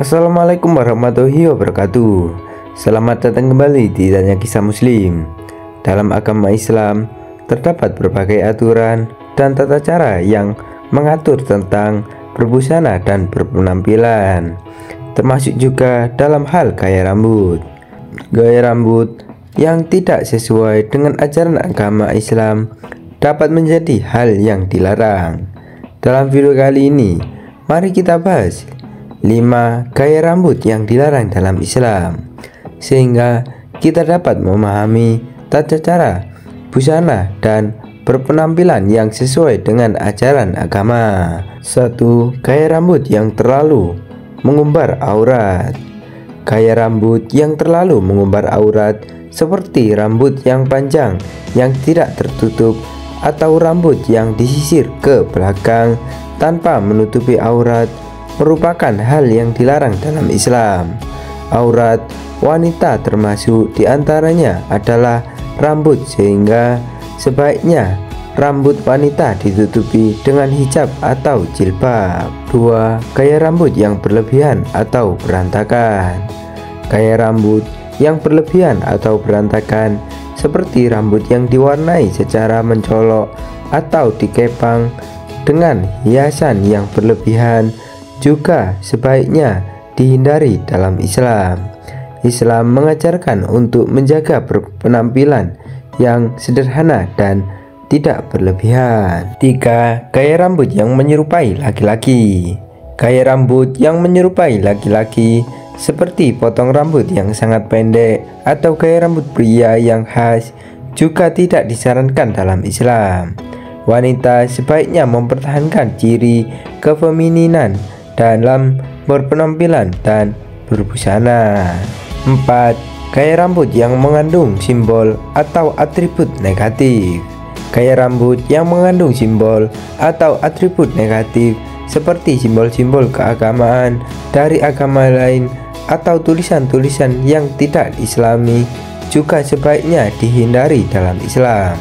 Assalamualaikum warahmatullahi wabarakatuh. Selamat datang kembali di Tanya Kisah Muslim. Dalam agama Islam terdapat berbagai aturan dan tata cara yang mengatur tentang berbusana dan berpenampilan Termasuk juga dalam hal gaya rambut. Gaya rambut yang tidak sesuai dengan ajaran agama Islam dapat menjadi hal yang dilarang. Dalam video kali ini, mari kita bahas 5 gaya rambut yang dilarang dalam Islam sehingga kita dapat memahami tata cara busana dan berpenampilan yang sesuai dengan ajaran agama. Satu, gaya rambut yang terlalu mengumbar aurat. Gaya rambut yang terlalu mengumbar aurat seperti rambut yang panjang yang tidak tertutup atau rambut yang disisir ke belakang tanpa menutupi aurat merupakan hal yang dilarang dalam Islam. Aurat wanita termasuk di antaranya adalah rambut sehingga sebaiknya rambut wanita ditutupi dengan hijab atau jilbab. 2. Gaya rambut yang berlebihan atau berantakan. Gaya rambut yang berlebihan atau berantakan seperti rambut yang diwarnai secara mencolok atau dikepang dengan hiasan yang berlebihan juga sebaiknya dihindari dalam Islam. Islam mengajarkan untuk menjaga penampilan yang sederhana dan tidak berlebihan. 3. Gaya rambut yang menyerupai laki-laki. Gaya rambut yang menyerupai laki-laki seperti potong rambut yang sangat pendek atau gaya rambut pria yang khas juga tidak disarankan dalam Islam. Wanita sebaiknya mempertahankan ciri kefemininan dalam berpenampilan dan berbusana. 4. Gaya rambut yang mengandung simbol atau atribut negatif. Gaya rambut yang mengandung simbol atau atribut negatif seperti simbol-simbol keagamaan dari agama lain atau tulisan-tulisan yang tidak islami juga sebaiknya dihindari dalam Islam.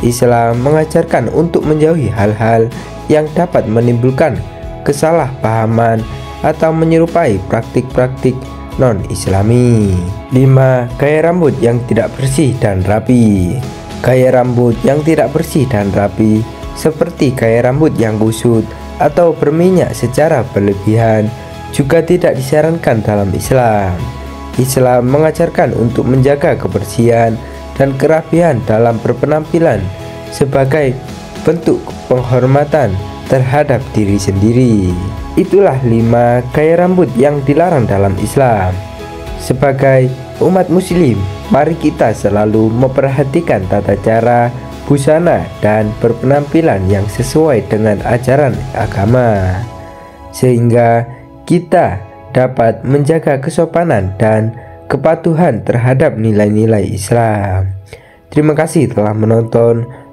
Islam mengajarkan untuk menjauhi hal-hal yang dapat menimbulkan kesalahpahaman atau menyerupai praktik-praktik non-islami 5. Gaya rambut yang tidak bersih dan rapi Gaya rambut yang tidak bersih dan rapi seperti gaya rambut yang kusut atau berminyak secara berlebihan juga tidak disarankan dalam Islam Islam mengajarkan untuk menjaga kebersihan dan kerapian dalam berpenampilan sebagai bentuk penghormatan terhadap diri sendiri. Itulah lima gaya rambut yang dilarang dalam Islam. Sebagai umat muslim, mari kita selalu memperhatikan tata cara, busana, dan berpenampilan yang sesuai dengan ajaran agama. Sehingga kita dapat menjaga kesopanan dan kepatuhan terhadap nilai-nilai Islam. Terima kasih telah menonton.